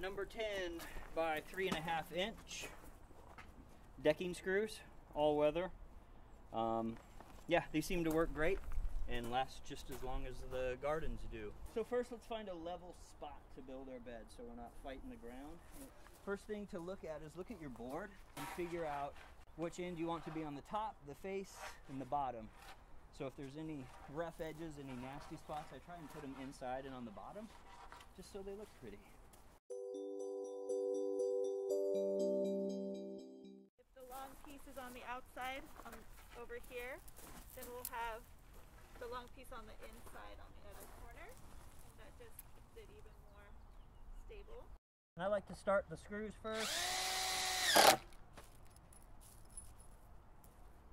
number 10 by three and a half inch decking screws, all weather. Um, yeah, they seem to work great and last just as long as the gardens do. So first let's find a level spot to build our bed so we're not fighting the ground. First thing to look at is look at your board and figure out which end you want to be on the top, the face, and the bottom. So if there's any rough edges, any nasty spots, I try and put them inside and on the bottom, just so they look pretty. If the long piece is on the outside, um, over here, then we'll have the long piece on the inside on the other corner, and that just keeps it even more stable. And I like to start the screws first.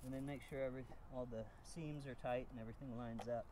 And then make sure every all the seams are tight and everything lines up.